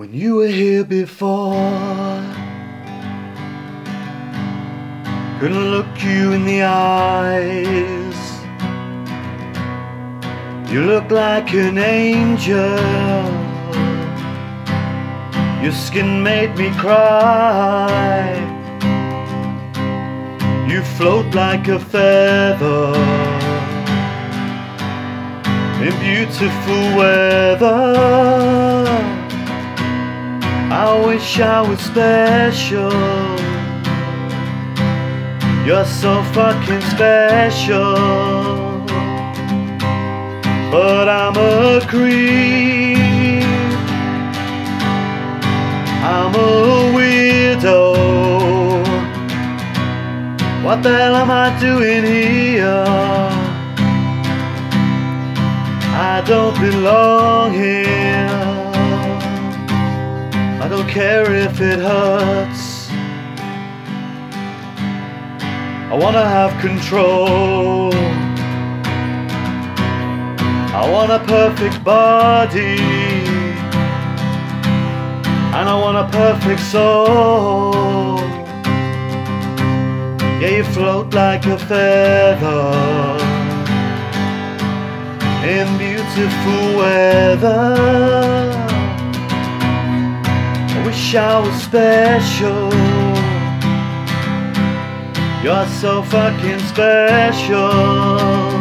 when you were here before. Couldn't look you in the eyes. You look like an angel. Your skin made me cry. You float like a feather in beautiful weather. Wish I was special. You're so fucking special. But I'm a creep. I'm a weirdo. What the hell am I doing here? I don't belong here. Don't care if it hurts. I wanna have control. I want a perfect body. And I want a perfect soul. Yeah, you float like a feather in beautiful weather. Wish I was special. You're so fucking special.